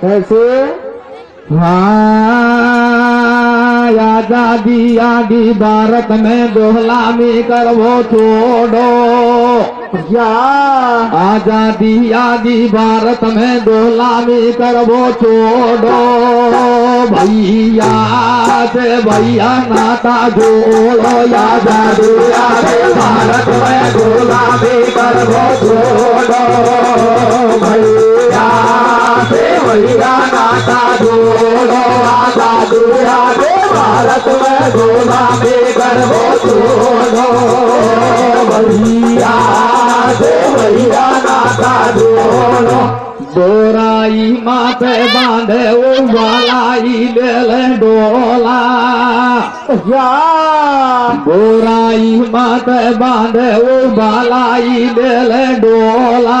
कैसे? हाँ आज़ादी आदि भारत में दोहलामी करवो छोड़ो। आज़ादी आदि भारत में दोहलामी करवो छोड़ो। भैया से भैया नाता जोड़ो आज़ादी आदि भारत में दोहलामी करवो छोड़ो। भैया भैया नाता आज़ादी आदि भारत में दोहलामी करवो छोड़ो भैया भैया नाता जोड़ो बोराई माथे बांधे वो वालाई ले ले डोला। क्या बोराई माथे बांधे वो बालाई ले ले डोला।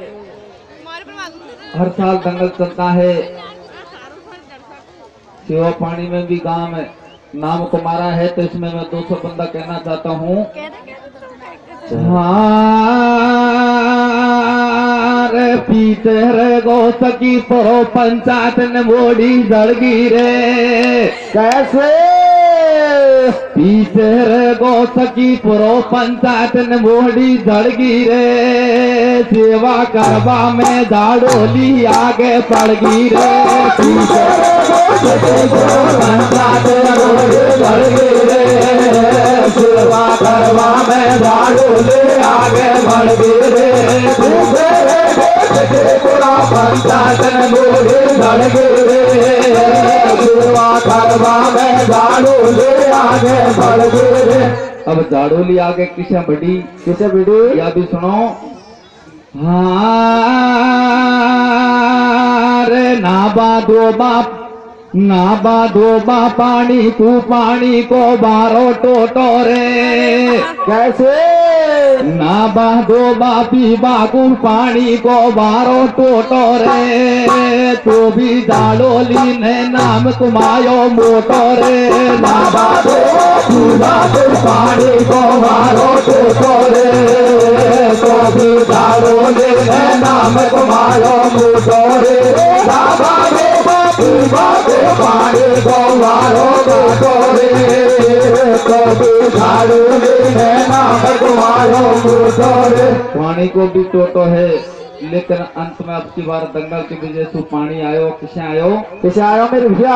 हर साल दंगल चलता है। सेवा पानी में भी गाँव में नाम तुम्हारा है तो इसमें मैं 200 बंदा कहना चाहता हूँ। हाँ, पीछे रे गो सकी परो पंचायत ने मोड़ी जड़गी रे कैसे? पीछे रे सकी पुरो पंचायत ने मोड़ी जड़गी रे सेवा करवा में झाड़ोली आगे पड़गी रे पंचायत सेवा करवा में झाड़ोली आगे बढ़गी रे करवा में झाड़ोली आगे बढ़। अब किसे बढ़ी? किसे बिड़ी या भी सुनो। हाँ रे ना बादो बाप ना बादो बा पानी तू पानी को बारो टोटो रे। कैसे? ना बादो बापी बाकू पानी को बारो टोटो रे। तो भी डालोली ने नाम कुमायो मोटो रे। ना बादो तू बाकू पानी को बारो टोटो रे। तो भी डालोली ने नाम कुमायो मोटो रे। ना बादो बापू बाकू पानी को बारो टोटो पानी को भी टोटो है लेकिन अंत में अब की बार दंगल की वजह से पानी आयो किसे आयो? किसे आयो मेरे भैया?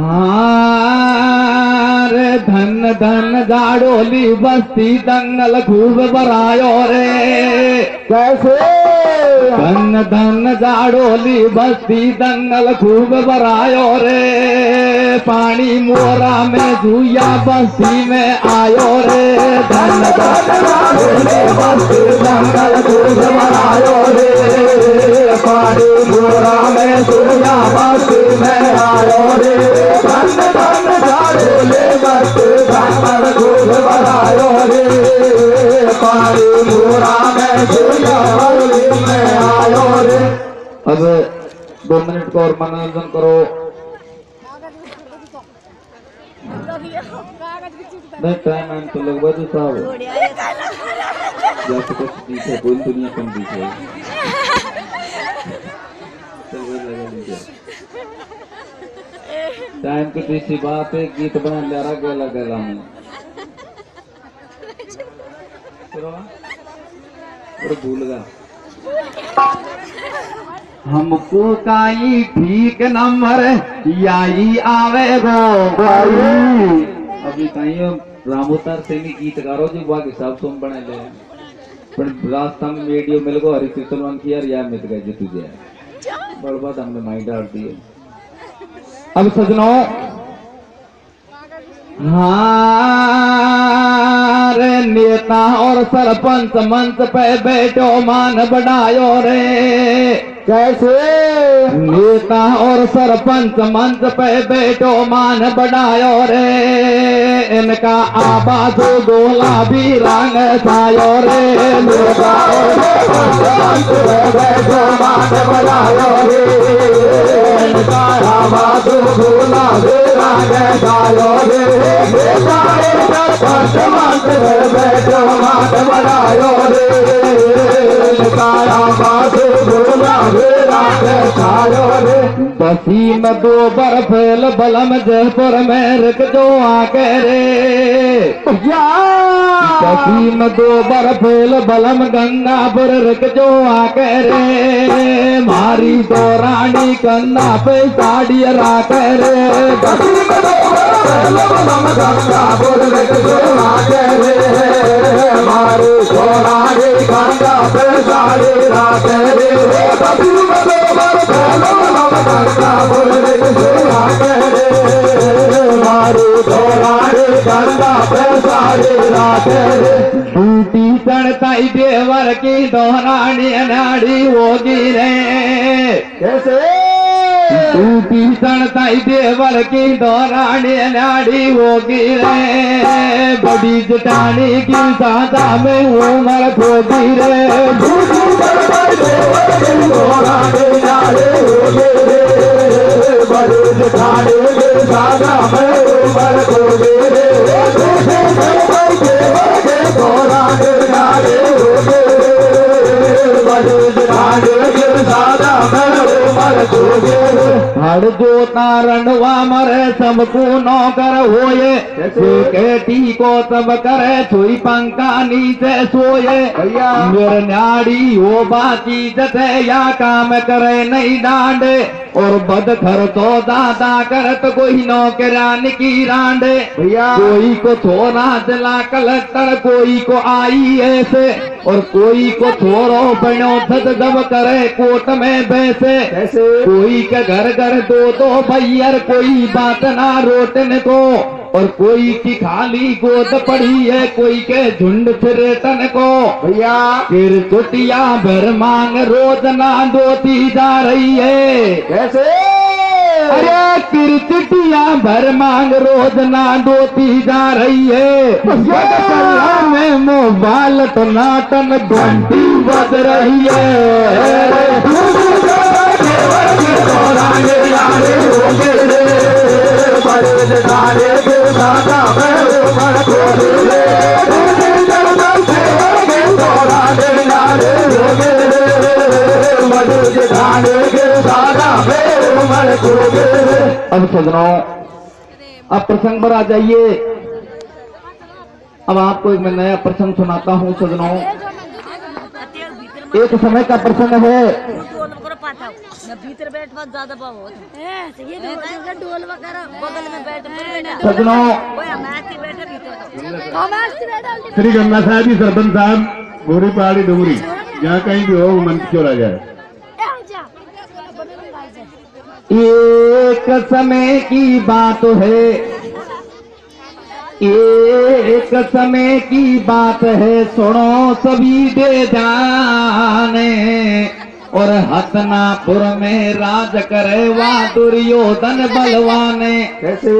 हाँ रे धन धन जाड़ोली बस्ती दंगल खूब बरायो रे। कैसे? धन धन जाड़ोली बस्ती दंगल खूब बरायो रे. पानी मोरा में झूया बस्ती में आयो रे. धन धन जाड़ोली बस्ती दंगल खूब बरायो रे. पानी मोरा में झूया बस्ती में आयो रे. धन मिनट और मनोरंजन करो। नहीं टाइम तो साहब दुनिया कम है। टाइम की दूसरी बात है, गीत बना ले रहा, गेला गेला में। और भूल गया। हमको काई ठीक नंबर याई आवे गो अभी कहीं रामोतार से नहीं गीत गारो जो बाग हिसाब से बने ले। पण रास्ता में वीडियो मिल गो, हरी कीर्तन वन किया या मिट गए जो तुझे। बर्बाद हमने माइंड डाल दिए अब सजनों। हाँ रे नेता और सरपंच मंच पे बैठो, मान बढ़ायो रे। कैसे? नेता और सरपंच मंच पे बैठो, मान बढ़ायो रे। इनका आवाज़ गोला भी रंग छायो रे। नेता और सरपंच मंच पे बैठो, मान रे। रे में दो बर्फेल बलम जयपुर में रख जो आके रे। पसीन दो बर्फेल बलम गंगापुर रख जो आके रे। मारी तो रानी कंधा पे साड़ी रे। मारी तो रानी कंधा पे साड़ी राख रे। बसी में दो बर्फेल बलम गंगापुर रुक जो आके रे। मारी रे टूटी चढ़ताई देवर की दोहरानी नाड़ी होगी रे। कैसे? टूटी चढ़ताई देवर की दोहरानी नाड़ी होगी रे। बड़ी जटानी की सादा में उमर खोगी रे। बड़ी जटानी की में उमर खोगी रे। उमर खोगी रे हर जो तारणवा मरे सबको नौकर होए केटी को सब करे छुई पंखा नीचे सोए भैया। मेरे न्याड़ी हो बाकी जते या काम करे नहीं डांडे। और बद खर तो दादा करत कोई नौकरान की रांडे। कोई को छोरा जला कलेक्टर कोई को आई ऐसे। और कोई को बनो धद दब करे कोट में बैसे। कोई के घर घर दो दो भैयर कोई बात ना रोटन को। और कोई की खाली गोद पड़ी है कोई के झुंड फिर तन को। भैया। फिर चुटिया भर मांग रोज ना दोती जा रही है। कैसे? अरे फिर चिटिया भर मांग रोज ना दोती जा रही है। गजकल्ला में मोबाइल तो नाटन घंटी बज रही अब सजनों अब प्रसंग पर आ जाइए। अब आपको एक मैं नया प्रसंग सुनाता हूँ, सजनों। एक समय का प्रसंग है। श्री गंगा साहब जी, सरपंच साहब, गोरी पहाड़ी डुमरी जहाँ कहीं भी हो, वो मंच चोरा जाए। एक समय की बात है। एक समय की बात है सुनो सभी दे जाने और हसनापुर में राज करे वा दुर्योधन बलवाने। कैसे?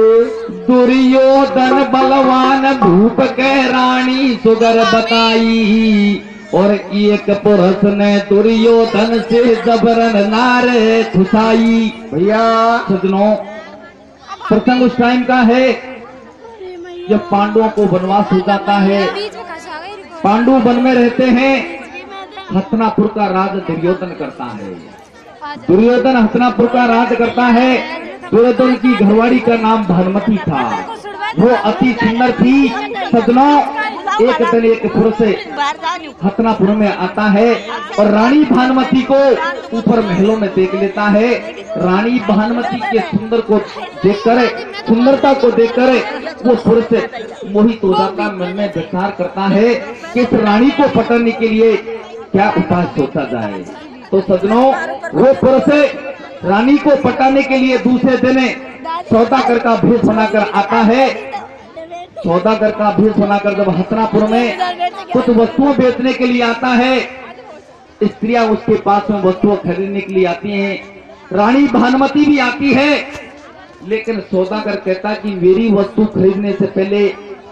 दुर्योधन बलवान भूप के रानी सुगर बताई। और एक पुरुष ने दुर्योधन से जबरन नारे छुसाई भैया। सजनों प्रसंग उस टाइम का है। जब पांडवों को वनवास हो जाता है, पांडु वन में रहते हैं हसनापुर का राज दुर्योधन करता है। दुर्योधन हसनापुर का राज करता है, दुर्योधन की घरवाड़ी का नाम भानुमती था। वो अति सुंदर थी। सजनों एक दिन एक पुरुष जानी में आता है और रानी भानुमती को ऊपर महलों में देख लेता है। रानी भानुमति के सुंदर को देखकर, सुंदरता को देखकर वो पुरुष मोहित हो जाता, मन में विचार करता है कि इस रानी को पकड़ने के लिए क्या उपाय सोचा जाए। तो सदनों वो पुरुष रानी को पटाने के लिए दूसरे दिन सौदागर का भेष बनाकर आता है। सौदागर का भेष बनाकर जब हसनापुर में कुछ वस्तुओं बेचने के लिए आता है, स्त्रियाँ उसके पास में वस्तुओं खरीदने के लिए आती हैं। रानी भानुमती भी आती है, लेकिन सौदागर कहता कि मेरी वस्तु खरीदने से पहले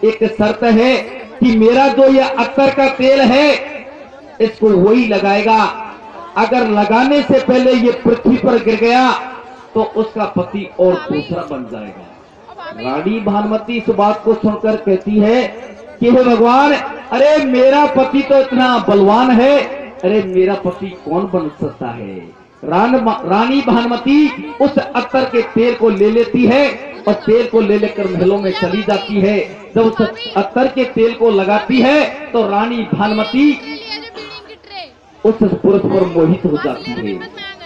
एक शर्त है कि मेरा जो ये अत्तर का तेल है, इसको वही लगाएगा। अगर लगाने से पहले ये पृथ्वी पर गिर गया तो उसका पति और दूसरा बन जाएगा। रानी भानुमती इस बात को सुनकर कहती है कि हे भगवान अरे मेरा पति तो इतना बलवान है अरे मेरा पति कौन बन सकता है? रान, रानी भानुमती उस अत्तर के तेल को ले लेती है और तेल को ले लेकर महलों में चली जाती है। जब उस अत्तर के तेल को लगाती है तो रानी भानुमती उस पुरुष पर मोहित हो जाती है।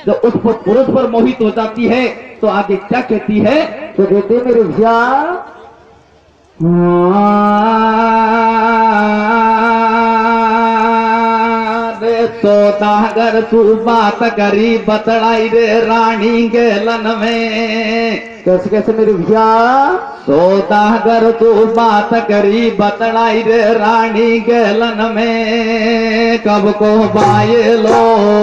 जब उस पर पुरुष पर मोहित हो जाती है तो आगे क्या कहती है? तो कहते मेरे भैया सौदागर तू बात करी, बतड़ाई रे रानी गेलन में। कैसे कैसे मेरे भैया? सौदागर तू बात करी, बतड़ाई रे रानी गेलन में। कब को बाये लो,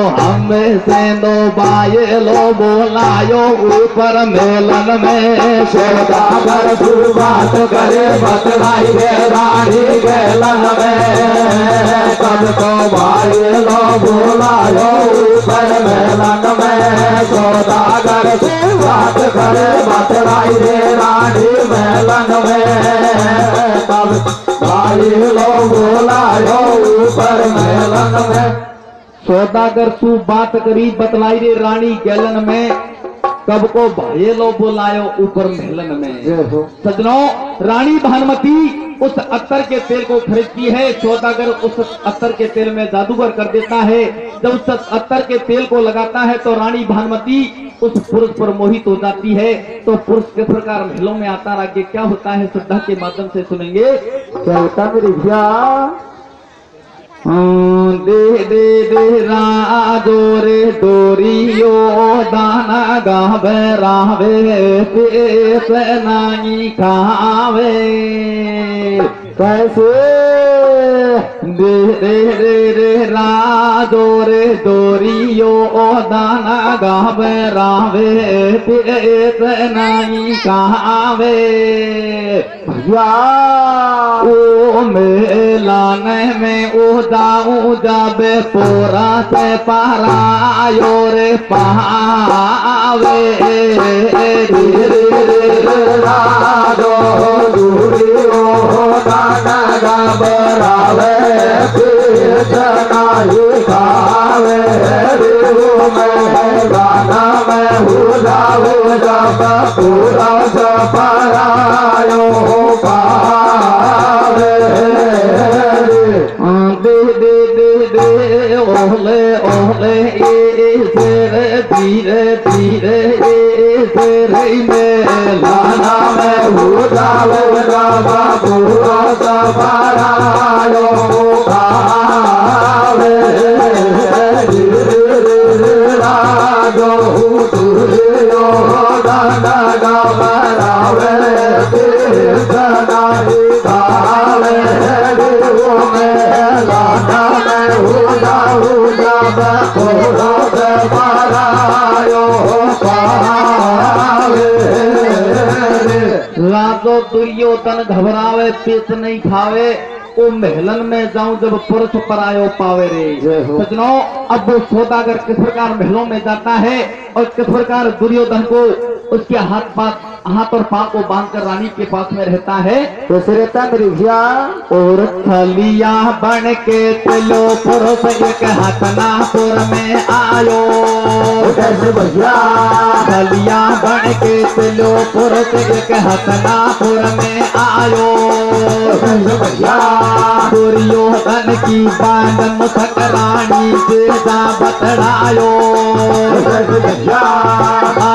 हम से दो बाये लो, बोलायो ऊपर मेलन में। सौदागर तू बात करे, बतड़ाई रे रानी गेलन में। कब को बाये लो, बोलायो तू बात करे रे रानी मेलन में तब भाई लो बोलायो ऊपर मेलन में सौदागर सु बात करी बतलाई रे रानी गैलन में कब को भाई लो बोलायो ऊपर महलन में। सजनो रानी भानुमती उस अत्तर के तेल को खरीदती है। सौदागर उस अत्तर के तेल में जादूगर कर देता है, जब उस अत्तर के तेल को लगाता है तो रानी भानुमती उस पुरुष पर मोहित हो जाती है। तो पुरुष किस प्रकार महलों में आता राज्य क्या होता है, श्रद्धा के माध्यम से सुनेंगे। क्या होता मेरे भैया? हाँ, दे दे दे राजो रे डोरियो दाना गावे रावे पेस नाई खावे कैसे दे, रे रे राजो रे डोरियो दाना गावे रावे नाई खावे भैया ओ मेलान में, ओ जाऊँ जाबे पोरा से पारायो रे पावे धीरे राजो दूरियो गाना गाबरावे नाई हो पूरा ओले ओले ए तेरे धीरे धीरे ए तेरे में लाना में हो पूरा सवारायो दुर्योधन घबरावे पेट नहीं खावे ओ महलन में जाऊँ जब पुरुष परायो पावे रे। सजनो अब वो सौदागर किस प्रकार महलों में जाता है और किस प्रकार दुर्योधन को उसके हाथ पाथ हाथ और पाँव को बांधकर रानी के पास में रहता है। कैसे रहता मेरे भैया। और थलिया बन के चलो पुरुष एक हसनापुर में आयो कैसे भैया। थलिया बन के चलो पुरुष एक हसनापुर में आयो भैया। दुर्योधन की बाँध मुसक रानी से बतड़ायो भैया।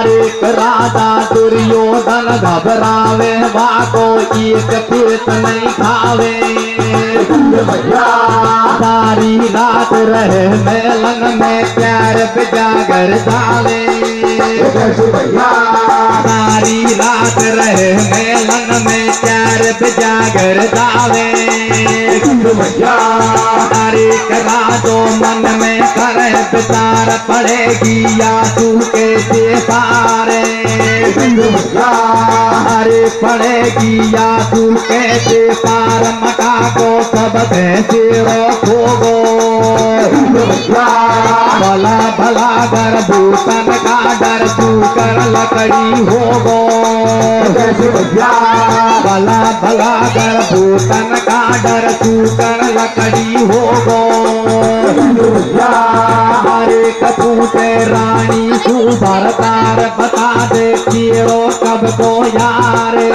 एक राजा दुर्योधन घबरावे, बाको एक पीत नहीं खावे। सारी रात रहे मेलन में प्यार बिजागर जावे। सारी रात रहे मेलन में प्यार बिजागर जावे। भैया तारीख राजो मन में कर विचार पड़ेगी यासू के से पारे अरे पड़ेगी यासू के पार मका को सब कैसे रखोगो भला भला डर भूतन का डर तू कर लकड़ी होगो भला भला डर, भूतन का डर तू कर लकड़ी होगो हरे कपूते रानी तू भरतार बता दे किरो कब को यारे।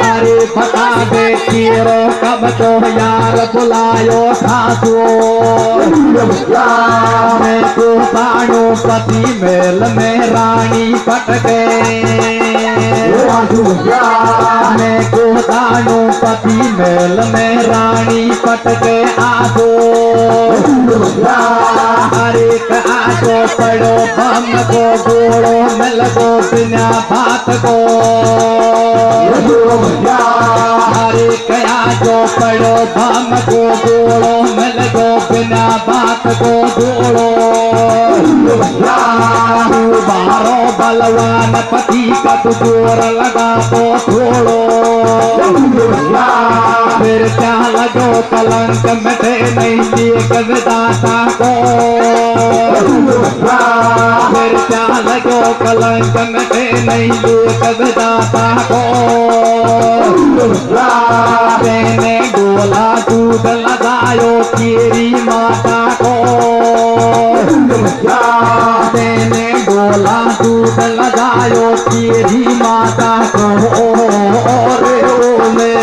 हरे बता दे किरो कब को यार, बुलायो सासो मैं को पाणो पति, मेल में रानी पट गए पति मेल में रानी पट के आदो हर एक आजो पड़ो बम को गोड़ो मिल गो बिना बात को। हर एक आजो पड़ो बम को गोड़ो मिल गो बिना बात को, गोड़ो। बलवान पति का तू ज़ोर लगा तो छोड़ो फिर क्या लगो कलंक मिटे नहीं एक विदाता को फिर क्या लगो कलंक मिटे नहीं एक विदाता को मैंने डोला दूध लगायो तेरी माता को डोला दूध लगायो तेरी माता को रे ओ में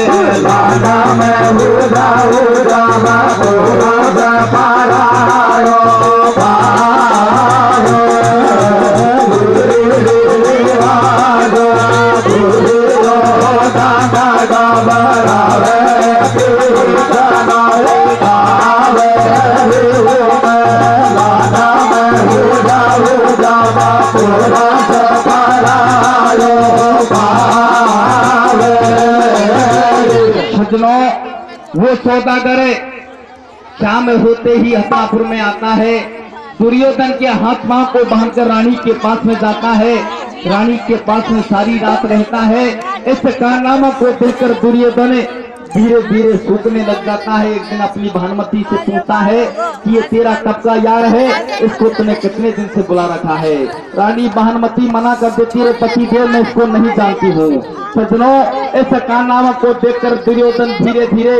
वो सौदागर शाम होते ही हतापुर में आता है। दुर्योधन के हाथ पाँव को बांधकर रानी के पास में जाता है। रानी के पास में सारी रात रहता है। इस कारनामा को देखकर दुर्योधन धीरे धीरे सूखने लग जाता है। एक दिन अपनी भानुमती से पूछता है कि ये तेरा कब का यार है? इसको तूने कितने दिन से बुला रखा है? रानी भानुमती मना कर देती है, पति देव, मैं इसको नहीं जानती हूँ। सजनों इस कारनामा को देखकर दुर्योधन धीरे धीरे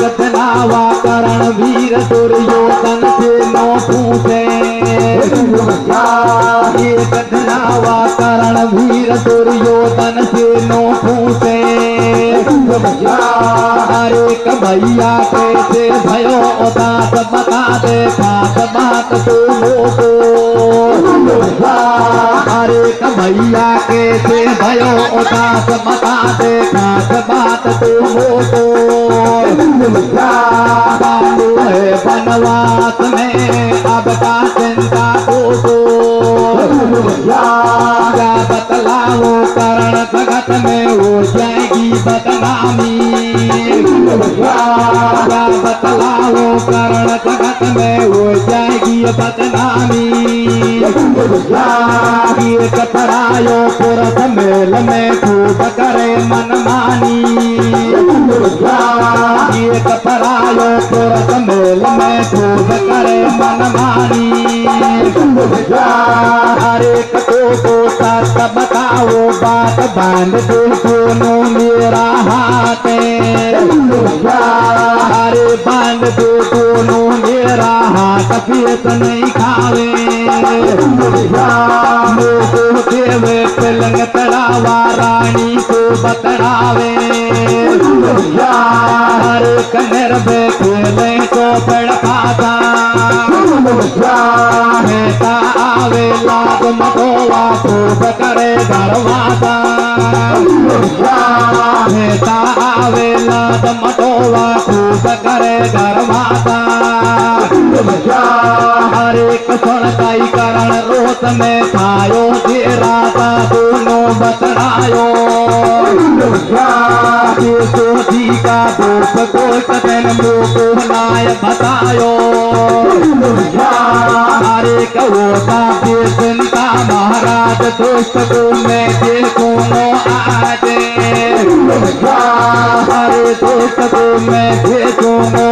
कथनावा करण वीर दुर्योधन से नो पूछे। कथनावा करण वीर दुर्योधन से नो पूछे। क भैया कैसे भयो उदास बता दे खास बात तू लोगो अरे क कैसे भयो उदास बता दे खास बात तू लोगो बाबू है वनवास में अब का चिंता को क्या बतलाओ करण जगत में हो जाएगी बदनामी। बतलाओ करण जगत में हो जाएगी बदनामी। ये कतरायो पुरस मेल में खूब करे मनमानी ये कतरायो पुरस मेल में खूब करे मनमानी हरे कतो को सत बताओ बात बाँध दो दोनों मेरा हाथ हरे बाँध दो दोनों राहा तबियत तो नहीं खावे। राम पलंग तड़ावा, रानी को बतड़ावे। यार कनर बेले को तो बड़पाता आवे, लाभ मगोवा तो को बकड़े दरवाज़ा आवे, लाभ मगोवा को बकड़े दरवाज़ा हरे कसण काई करण रोत में थायो राता दोनों बतरायो ये सोची का को कदन मोको नाय बतायो। हरे कहो का चिंता महाराज दोस्त को मैं नो आज हरे दोस्त को मैं नो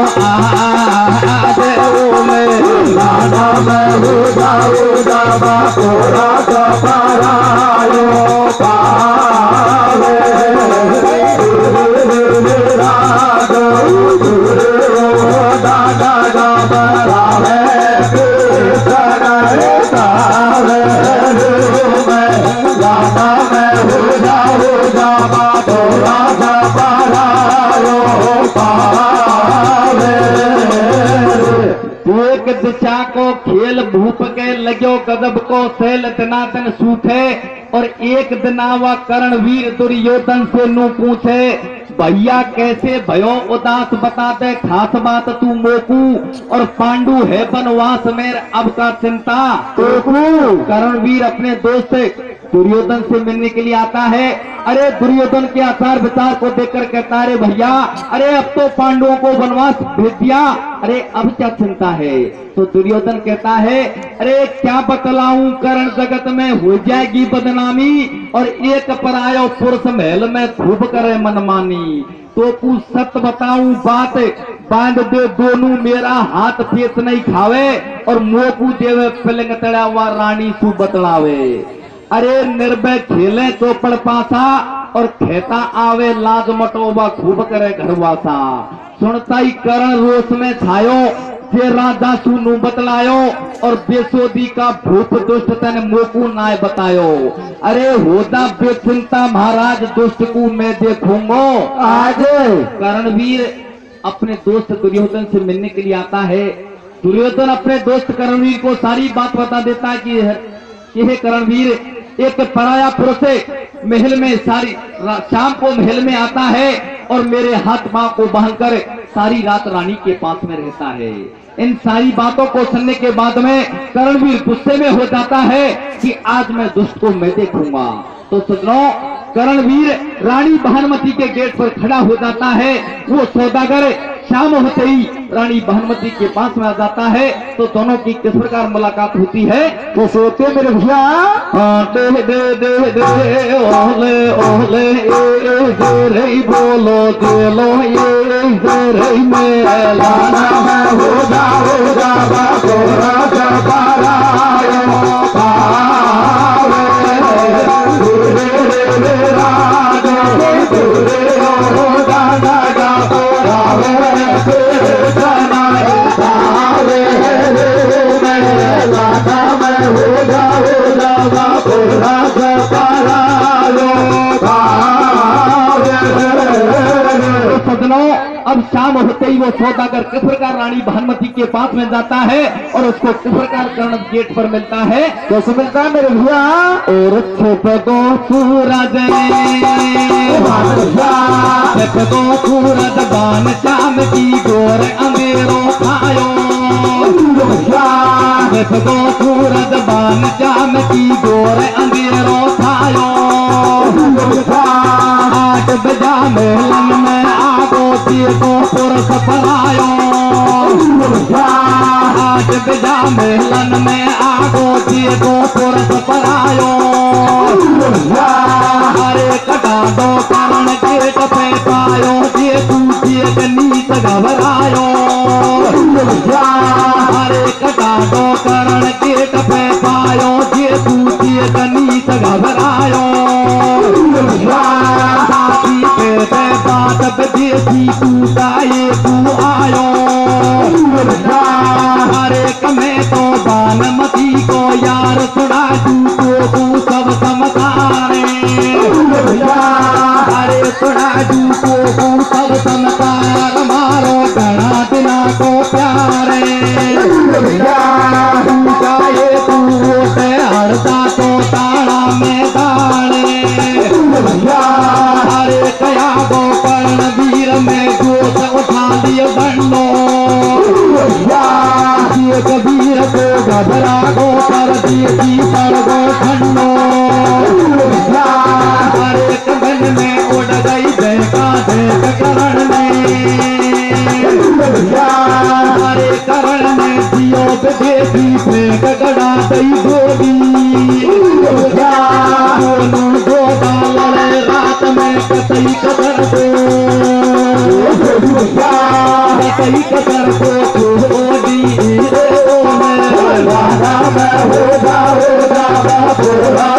में मैं लाना मैं हो जाओ जावा कोरा का पारायो एक के लग्यो गदब को सैल तनातन सूखे और एक दिनावा करण वीर दुर्योधन से नू पूछे भैया कैसे भयो? उदास बताते खास बात तू मोकू और पांडु है बनवास मेर अब का चिंता? करणवीर अपने दोस्त दुर्योधन से मिलने के लिए आता है। अरे दुर्योधन के आचार विचार को देखकर कहता है भैया, अरे अब तो पांडवों को वनवास भेज दिया। अरे अब क्या चिंता है? तो दुर्योधन कहता है, अरे क्या बतलाऊं, करण जगत में हो जाएगी बदनामी, और एक परायो पुरुष महल में खूब करे मनमानी। तो कुछ सत्य बताऊँ, बात बाँध दे, दोनों मेरा हाथ फेस नहीं खावे, और मोकू देवे फिलिंग तड़ावा रानी सु बतलावे। अरे निर्भय खेले चौपड़ पासा और खेता आवे लाज मटोबा खूब करे घरवासा सुनता ही करण रोष में छायो जे राजा सुनु बतलायो और बेसोदी का भूप दुष्ट तन मोकू नाय बतायो। अरे होदा बेचिंता महाराज दुष्ट को मैं देखूंगो। आज। करणवीर अपने दोस्त दुर्योधन से मिलने के लिए आता है। दुर्योधन अपने दोस्त करणवीर को सारी बात बता देता है कि कि हे करणवीर एक पराया पुरुष महल में सारी शाम को महल में आता है और मेरे हाथ माँ को बांधकर सारी रात रानी के पास में रहता है। इन सारी बातों को सुनने के बाद में करणवीर गुस्से में हो जाता है कि आज मैं दुष्ट को मैं देखूँगा। तो सजनों करणवीर रानी भानुमती के गेट पर खड़ा हो जाता है। वो सौदागर शाम होते ही रानी भानुमती के पास में आ जाता है। तो दोनों की किस प्रकार मुलाकात होती है? वो सोते मेरे भैया। हाँ, ओले ओले रे बोलो ये रे हो जा हो जा बाबो राजा पारायो दूरे अब शाम होते ही वो सौदागर किस प्रकार रानी भानुमती के पास में जाता है और उसको किस प्रकार कर्ण गेट पर मिलता है। कैसे मिलता है मेरे भैया। और छुप गो सूरज। छुप सूरज बान शाम की गोर अंधेरो खायो। सूरज बान शाम की गोर अंधेरो खायो। आठ बजा मेलन में आगो को पुरुष परायो आठ बजा मेलन में आगो को पुरुष परायो हरे कटा दो कारण गेट पे पायो जे पूछिए नीत घबरायो हरे कटा दो कारण गेट पे पायो जे पूछिए नीत घबरायो साथी कहते बात तू ताए तू आयो। हरे कमे तो बानमती को यार सुना तू तो तू सब समकारे हरे सुड़ा तू तो तू सब समकार कदर को छोड़ी ओ मैं। वादा मैं हो जा हो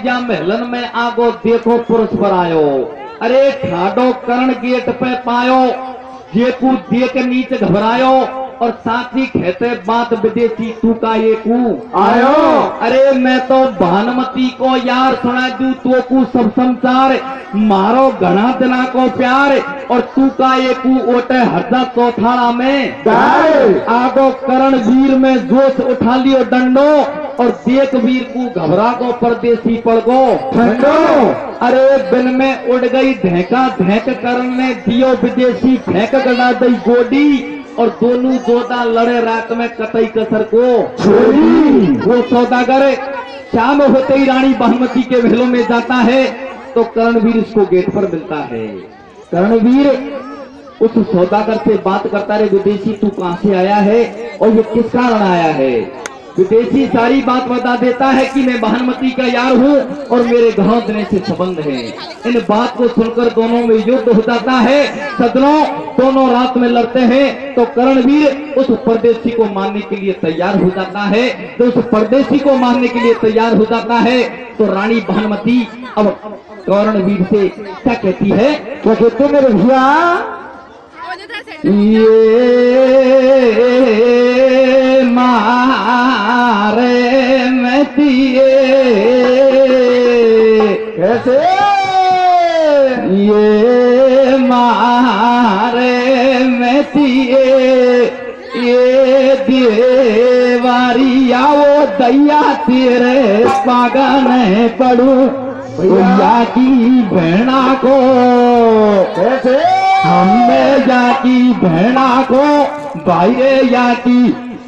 बिजा महलन में आगो देखो पुरुष पर आयो अरे ठाडो करण गेट पे पायो। जेकू देख नीच घबरायो। और साथ ही कहते बात विदेशी तू का ये कू? आयो। अरे मैं तो भानुमती को यार सुना दू तो कू सब संसार। मारो घना दिना को प्यार और तू का ये कू ओटे हरदा चौथाड़ा में। आगो करण वीर में जोश उठा लियो डंडो और देख वीर को घबरा को परदेसी पड़ गो ठंडो। अरे बिन में उड़ गई धैका धैक करण ने दियो विदेशी फेंक गड़ा दई गोडी। और दोनों जोदा लड़े रात में कतई कसर को। वो सौदागर शाम होते ही रानी बागमती के महलों में जाता है तो करणवीर इसको गेट पर मिलता है। करणवीर उस सौदागर से बात करता रहे विदेशी तू कहाँ से आया है और ये किस कारण आया है? विदेशी सारी बात बता देता है कि मैं भानुमती का यार हूँ और मेरे गाँव देने से संबंध है। इन बात को सुनकर दोनों में युद्ध हो जाता है। सदनों दोनों रात में लड़ते हैं तो करणवीर उस परदेशी को मारने के लिए तैयार हो जाता है। तो उस परदेसी को मारने के लिए तैयार हो जाता है तो रानी भानुमती अब करणवीर से क्या कहती है? क्या कहते मेरे भैया ये मतिए कैसे ये मारे मतिए ये देवारिया वो दैया तेरे पागन पड़ू। भैया की भेड़ा को कैसे हमें जाकी भेड़ा को, भाई या याकी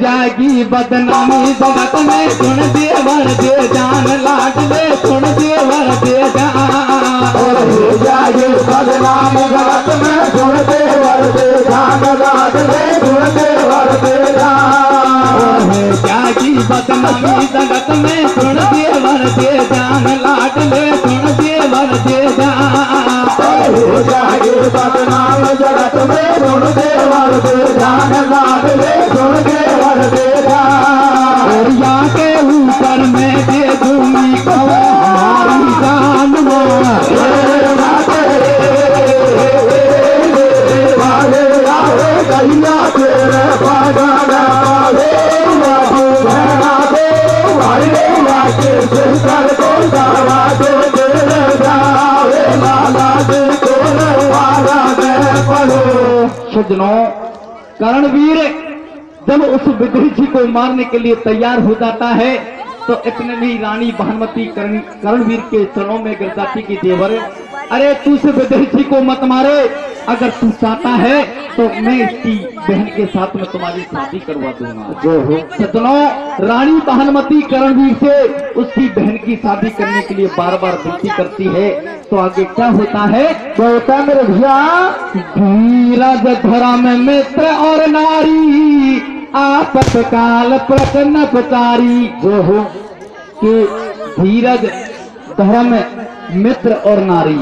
जागी बदनामी जगत में। सुन देवर दे जान लाड ले सुन देवर दे है जागी बदनाम जगत में सुन देवर दे जान लाड ले सुन देवर दे जागी बदनामी जगत में सुन देवर दे जान लाड ले सुन देवर दे जागी बदनाम जगत में सुन देवर दे जान लाड ले सुन सजनों करणवीर जब उस विदेशी को मारने के लिए तैयार हो जाता है तो इतने भी रानी भानुमती करण करणवीर के चरणों में गिर जाती की देवर अरे तू से विदेशी को मत मारे। अगर तू चाहता है तो मैं इसकी बहन के साथ में तुम्हारी शादी करवा दूँगा। जो हो। सजनों रानी भानुमती करणवीर से उसकी बहन की शादी करने के लिए बार बार विनती करती है। तो आगे क्या होता है? क्या होता है मेरे भैया? धीरज धरा में मित्र और नारी आपत काल प्रसन्न पचारी जो हो। कि धीरज धर्म मित्र और नारी,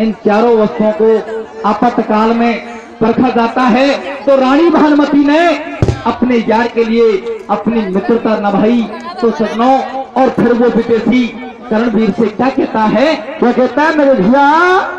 इन चारों वस्तुओं को आपातकाल में परखा जाता है। तो रानी भानुमती ने अपने यार के लिए अपनी मित्रता निभाई। तो सपनों और फिर वो विदेशी करणवीर से क्या कहता है? क्या कहता है मेरे भैया?